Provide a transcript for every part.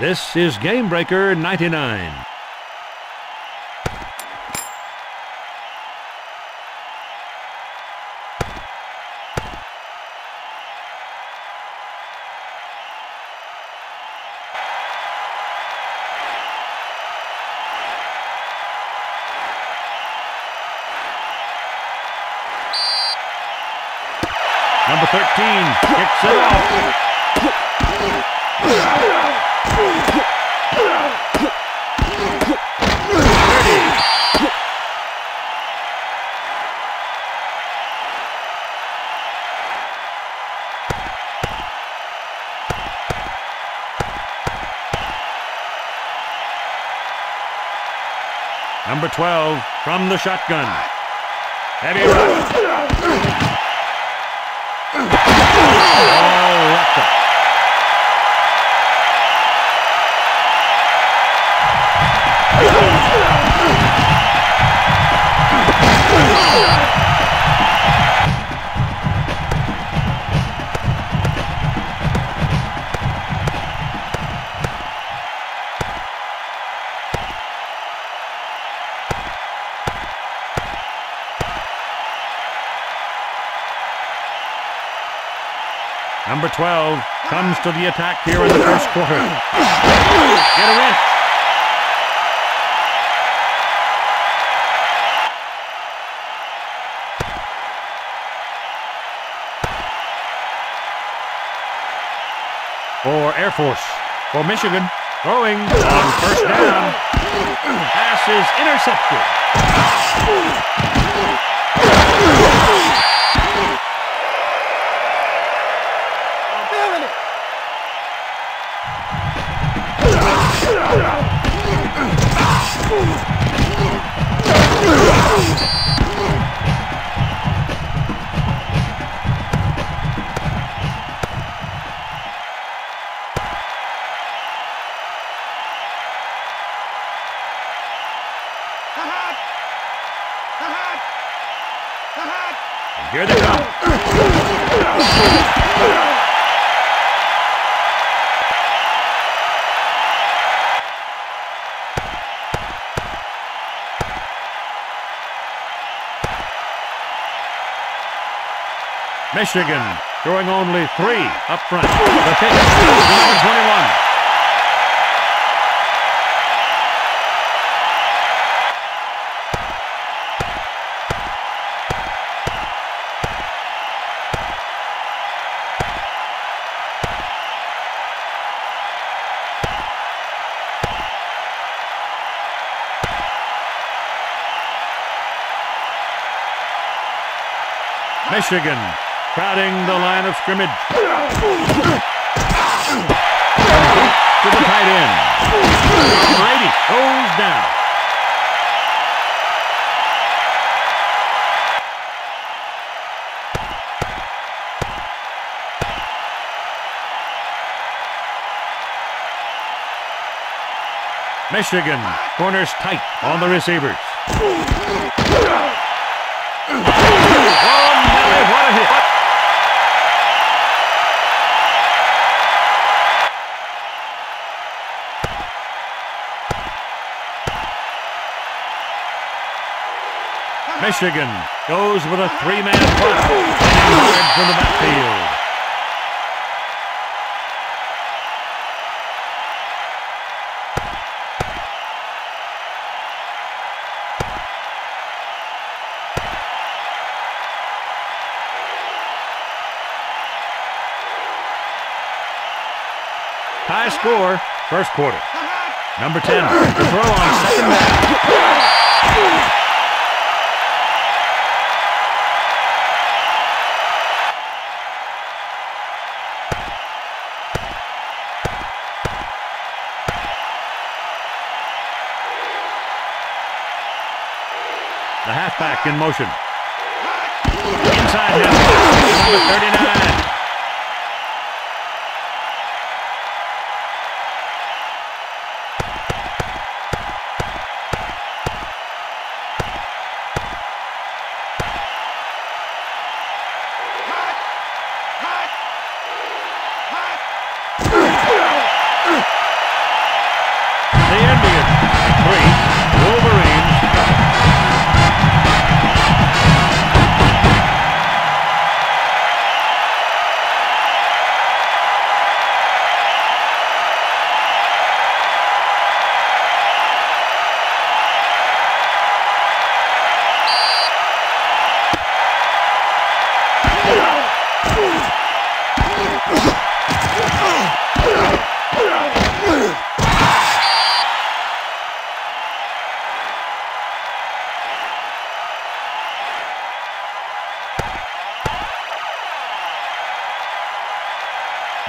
This is GameBreaker 99. Number 13 kicks it off. Number 12 from the shotgun. Heavy. Number 12 comes to the attack here in the first quarter. Get in. For Air Force, for Michigan, throwing on first down. Pass is intercepted. Michigan throwing only three up front. The kick, number 21. Michigan crowding the line of scrimmage. to the tight end. Brady goes down. Michigan corners tight on the receivers. Michigan goes with a three-man front from the backfield. High score, first quarter. Number 10, throw on second down. Halfback in motion. Inside now, 39.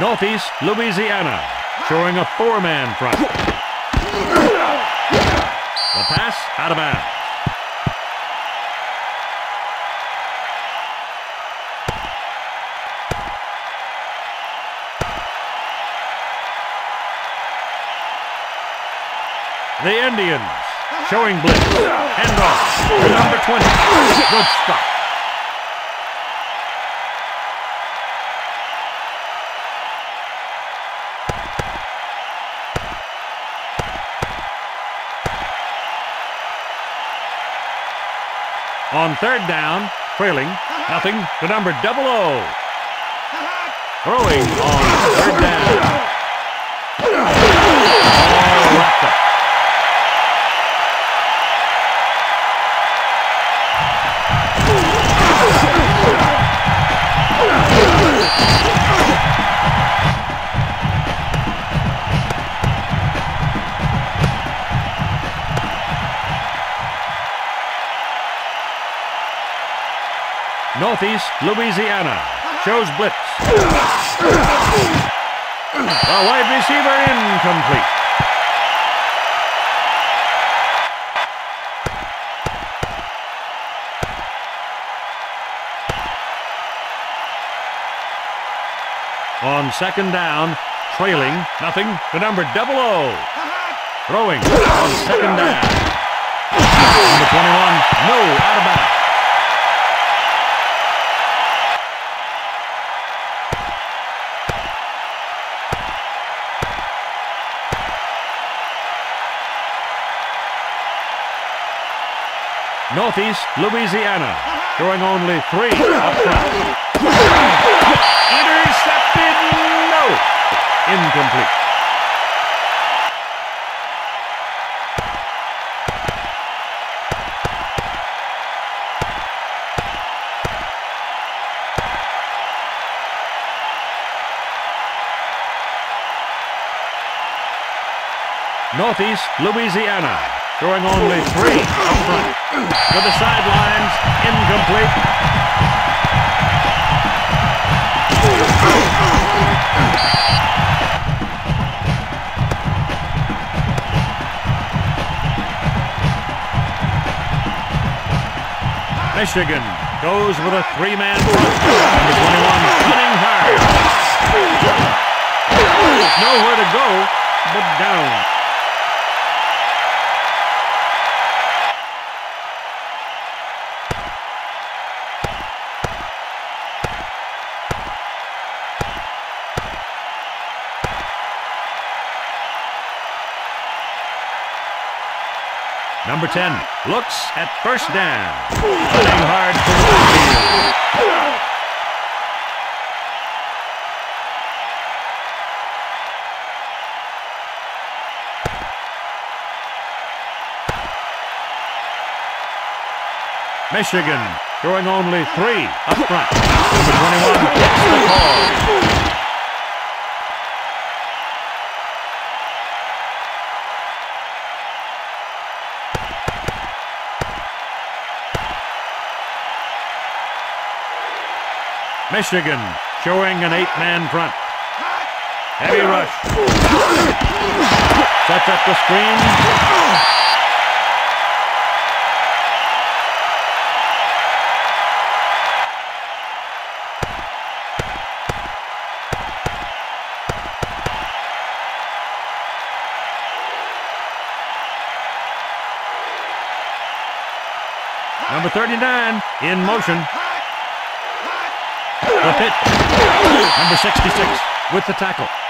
Northeast Louisiana, showing a four-man front. The pass out of bounds. The Indians showing blitz. Handoff number 20. Good stop. On third down, trailing, nothing the number double O. Throwing on third down. Northeast Louisiana shows blitz. A wide receiver incomplete. On second down, trailing, nothing, the number double O. Throwing on second down. Number 21, no, out of bounds. Northeast Louisiana, throwing only three up front. Intercepted, no, incomplete. Northeast Louisiana, throwing only three up front. To the sidelines, incomplete. Michigan goes with a three-man front. Number 21, running hard. Nowhere to go but down. Number 10 looks at first down. Hard for. Michigan throwing only three up front. Number 21 gets the call. Michigan showing an eight-man front. Heavy rush. Sets up the screen. Number 39 in motion. Number 66 with the tackle.